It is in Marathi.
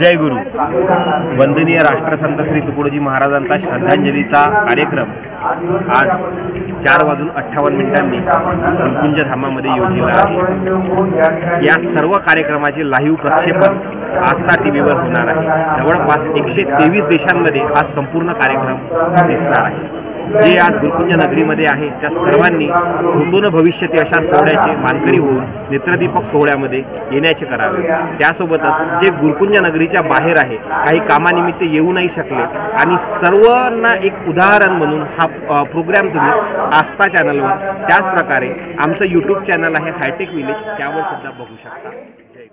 जय गुरु. वंदनीय राष्ट्रसंत श्री तुकडोजी महाराजांचा श्रद्धांजलीचा कार्यक्रम आज चार वाजून अठ्ठावन्न मिनिटांनी गुरुकुंज धामामध्ये योजिला आहे. या सर्व कार्यक्रमाचे लाईव्ह प्रक्षेपण आस्था टी व्हीवर होणार आहे. जवळपास एकशे तेवीस देशांमध्ये हा संपूर्ण कार्यक्रम दिसणार आहे. जे आज गुरुकुंज नगरीमध्ये आहे त्या सर्वांनी ऋतून भविष्य ते अशा सोहळ्याचे मानकरी होऊन नेत्रदीपक सोहळ्यामध्ये येण्याचे करावे. त्यासोबतच जे गुरुकुंज नगरीच्या बाहेर आहे काही कामानिमित्त येऊ नाही शकले आणि सर्वांना एक उदाहरण म्हणून हा प्रोग्रॅम प्रोग्राम तुम्ही आस्था चॅनलवर त्याचप्रकारे आमचं यूट्यूब चॅनल आहे हायटेक विलेज त्यावर सुद्धा बघू शकता. जय